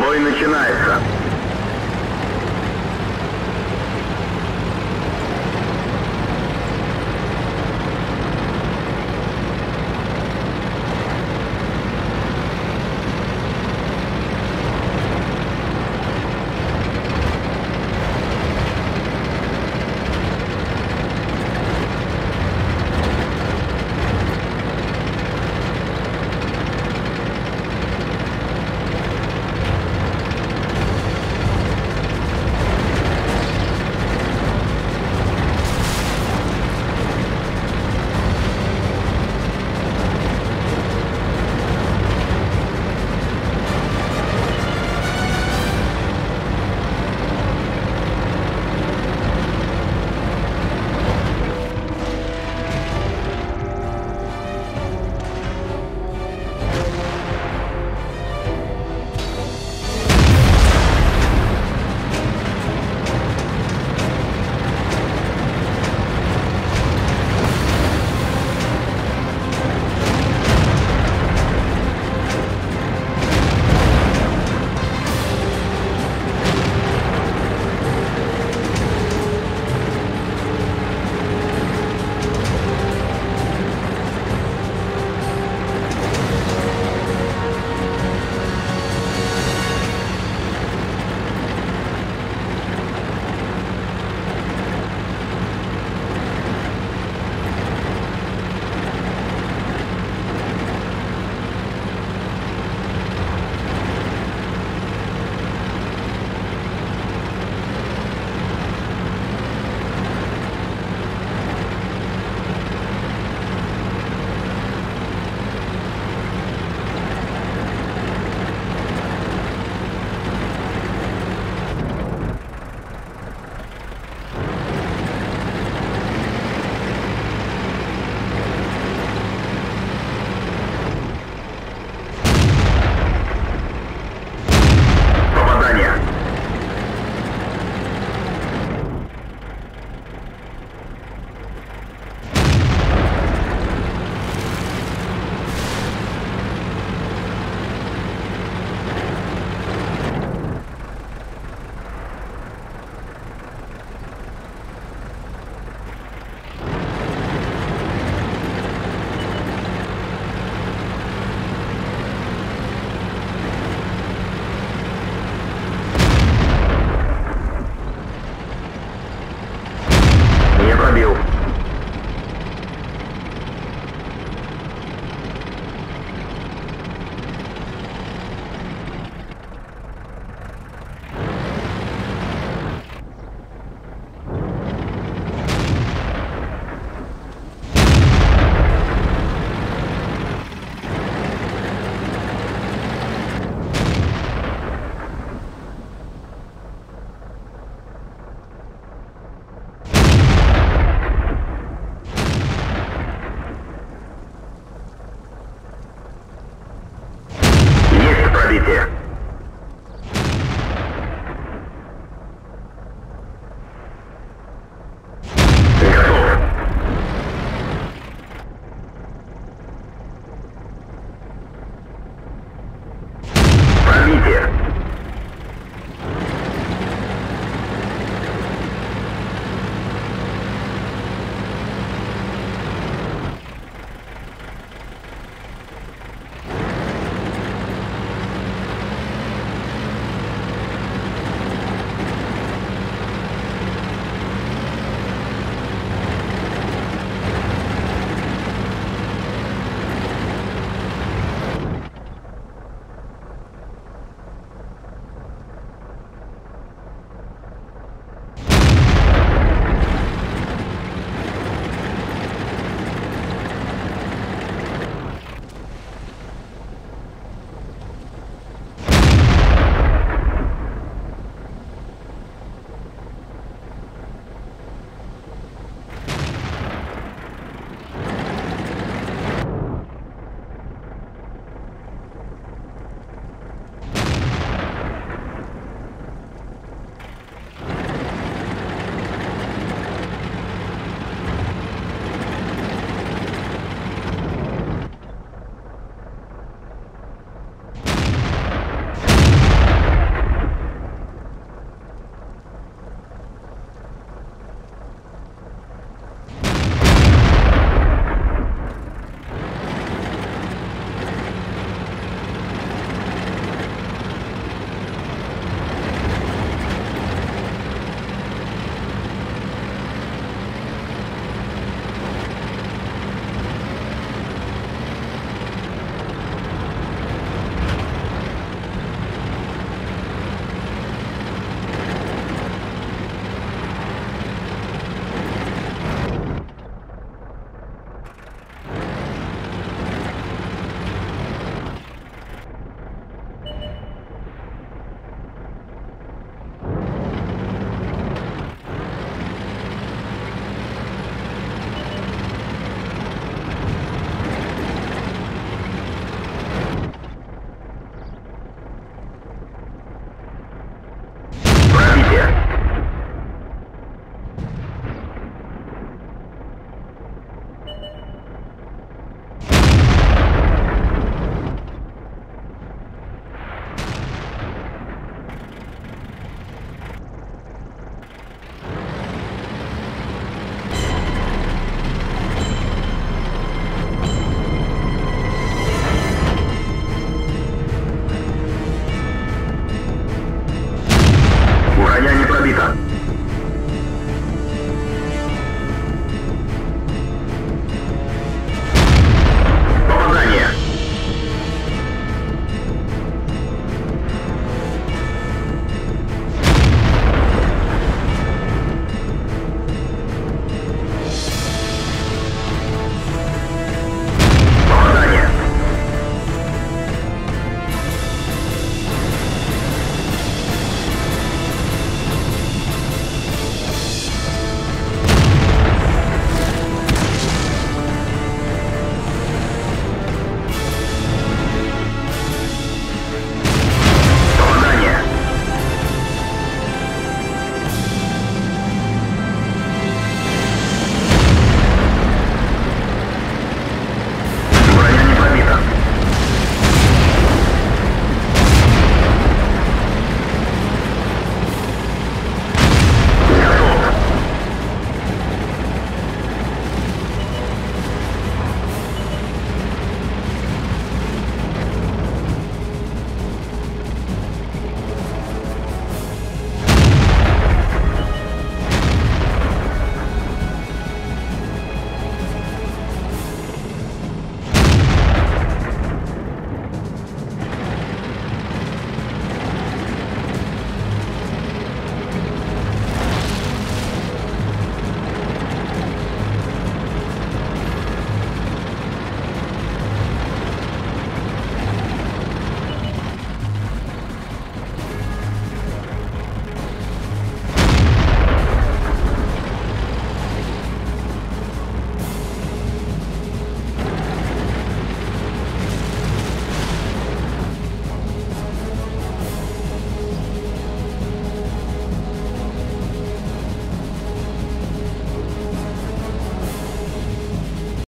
Бой начинается.